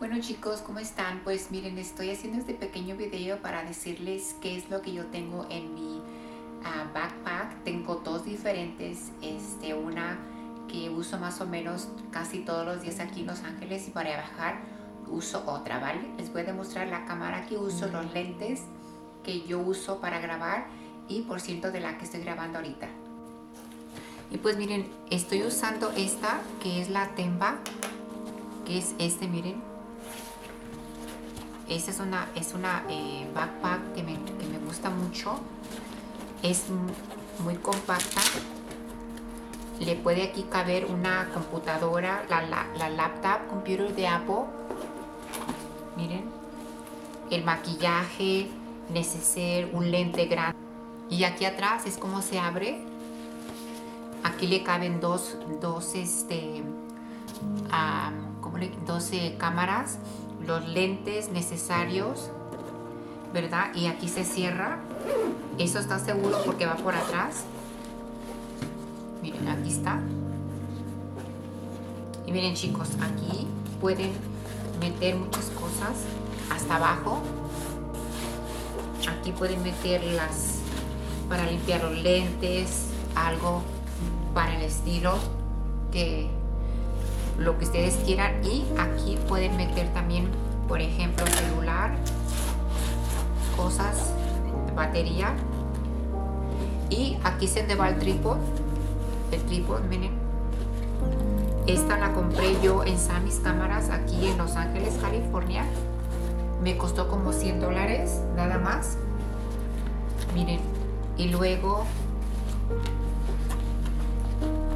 Bueno chicos, ¿cómo están? Pues miren, estoy haciendo este pequeño video para decirles qué es lo que yo tengo en mi uh, backpack. Tengo dos diferentes, este, una que uso más o menos casi todos los días aquí en Los Ángeles y para viajar uso otra, ¿vale? Les voy a demostrar la cámara que uso, los lentes que yo uso para grabar y por ciento de la que estoy grabando ahorita. Y pues miren, estoy usando esta que es la Temba, que es este, miren, esta es una, es una eh, backpack que me, gusta mucho. Es muy compacta. Le puede aquí caber una computadora, la, la, laptop computer de Apple. Miren. El maquillaje, neceser, un lente grande. Y aquí atrás es como se abre. Aquí le caben dos, dos, este, um, le, 12 cámaras los lentes necesarios, ¿verdad? Y aquí se cierra. Eso está seguro porque va por atrás. Miren, aquí está. Y miren chicos, aquí pueden meter muchas cosas hasta abajo. Aquí pueden meterlas para limpiar los lentes, algo para el estilo que lo que ustedes quieran y aquí pueden meter también por ejemplo celular cosas batería. Y aquí se va el trípode el trípode miren. Esta la compré yo en Samis Cámaras aquí en Los Ángeles California. Me costó como 100 dólares nada más. Miren y luego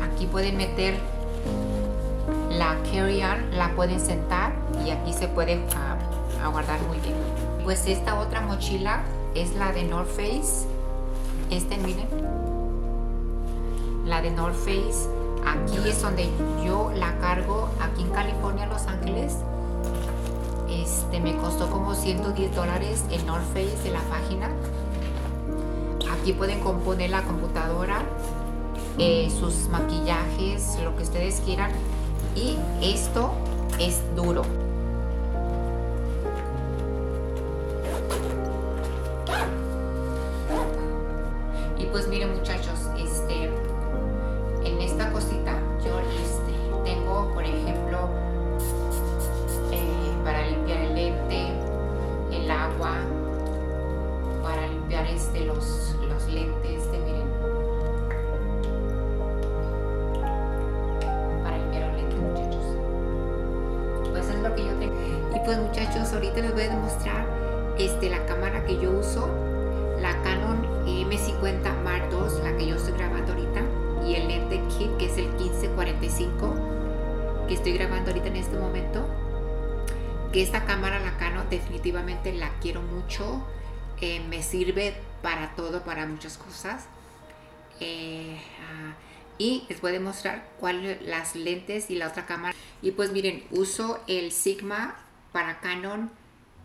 aquí pueden meter la carry-on la pueden sentar y aquí se puede uh, guardar muy bien. Pues esta otra mochila es la de North Face. Este, miren. La de North Face. Aquí es donde yo la cargo, aquí en California, Los Ángeles. Este me costó como 110 dólares el North Face de la página. Aquí pueden componer la computadora, eh, sus maquillajes, lo que ustedes quieran y esto es duro. Y pues miren muchachos, este, en esta cosita yo este, tengo, por ejemplo, eh, para limpiar el lente, el agua, para limpiar este, los, los lentes de pues ahorita les voy a demostrar este, la cámara que yo uso, la Canon M50 Mark II, la que yo estoy grabando ahorita, y el lente kit que es el 1545 que estoy grabando ahorita en este momento. Que esta cámara, la Canon, definitivamente la quiero mucho. Eh, me sirve para todo, para muchas cosas. Eh, ah, y les voy a demostrar cuáles las lentes y la otra cámara. Y pues miren, uso el Sigma para Canon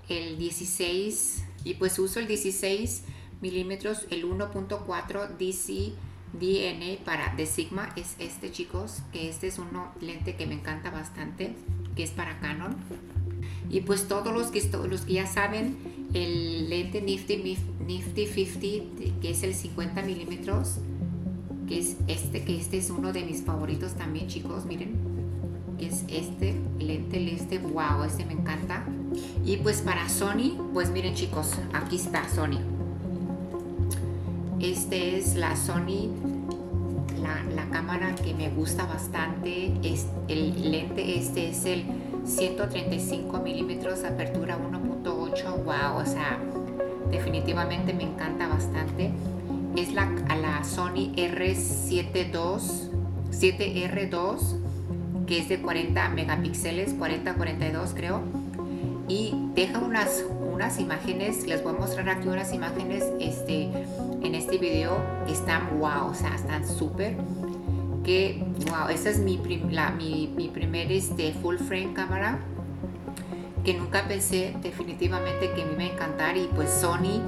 el 16 y pues uso el 16 milímetros el 1.4 DC DNA para de Sigma. Es este chicos que este es un lente que me encanta bastante que es para Canon. Y pues todos los que, los que ya saben el lente Nifty, Nifty 50 que es el 50 milímetros que es este que este es uno de mis favoritos también chicos miren que es este lente, el este, wow, este me encanta. Y pues para Sony, pues miren chicos, aquí está Sony. Este es la Sony, la, cámara que me gusta bastante. Es, el lente este es el 135 milímetros, apertura 1.8, wow, o sea, definitivamente me encanta bastante. Es la, la Sony R72, 7R2 que es de 40 megapíxeles, 40-42 creo. Y deja unas, unas imágenes, les voy a mostrar aquí unas imágenes este, en este video que están wow, o sea, están súper. Que wow, esa es mi, mi, mi primer este, full frame cámara que nunca pensé definitivamente que a mí me encantar y pues Sony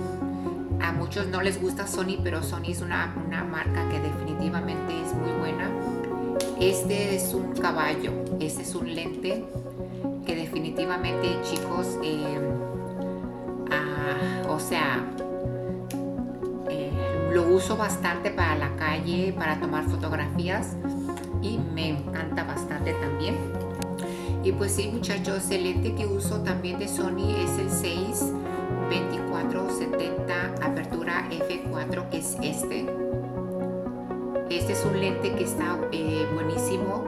a muchos no les gusta Sony pero Sony es una, una marca que definitivamente este es un caballo, este es un lente que definitivamente chicos, eh, ah, o sea, eh, lo uso bastante para la calle, para tomar fotografías y me encanta bastante también. Y pues sí muchachos, el lente que uso también de Sony es el 6 2470 apertura F4 que es este. Este es un lente que está eh, buenísimo.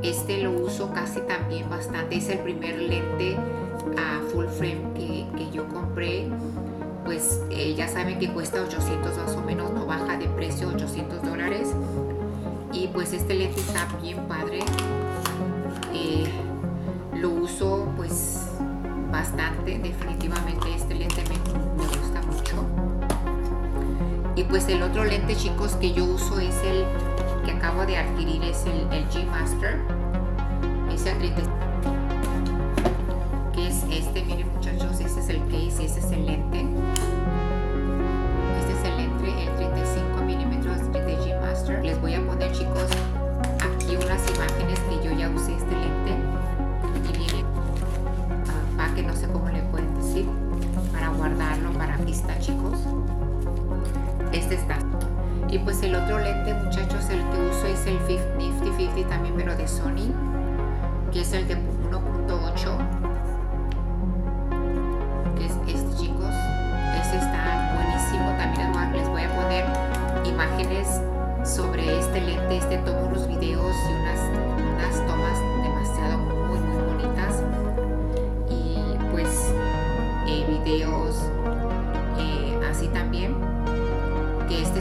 Este lo uso casi también bastante. Es el primer lente a full frame que, que yo compré. Pues eh, ya saben que cuesta 800 más o menos, no baja de precio 800 dólares. Y pues este lente está bien padre. Eh, lo uso pues bastante, definitivamente este lente me, Y pues el otro lente chicos que yo uso es el que acabo de adquirir, es el, G Master. Es el que es este, miren muchachos, este es el case y este es el lente. Este es el lente, el 35 milímetros de G Master. Les voy a poner chicos aquí unas imágenes que yo ya usé este lente que no sé cómo le pueden decir, para guardarlo para vista, chicos. Este está. Y pues el otro lente, muchachos, el que uso es el 50-50 también, pero de Sony, que es el de 1.8, que es este, chicos. Este está buenísimo. También les voy a poner imágenes sobre este lente. Este tomo unos videos y unas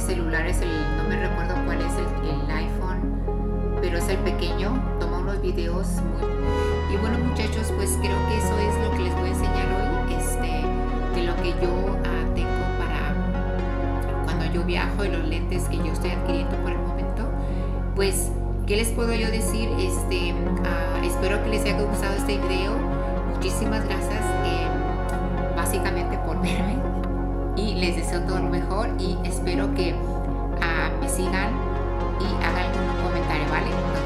que este celular es el no me recuerdo cuál es el, iPhone pero es el pequeño toma unos videos muy y bueno muchachos pues creo que eso es lo que les voy a enseñar hoy este de lo que yo ah, tengo para cuando yo viajo y los lentes que yo estoy adquiriendo por el momento pues ¿Qué les puedo yo decir? Este, ah, espero que les haya gustado este video. Muchísimas gracias. Eh, básicamente por verme y les deseo todo lo mejor y espero que uh, me sigan y hagan algún comentario, ¿vale?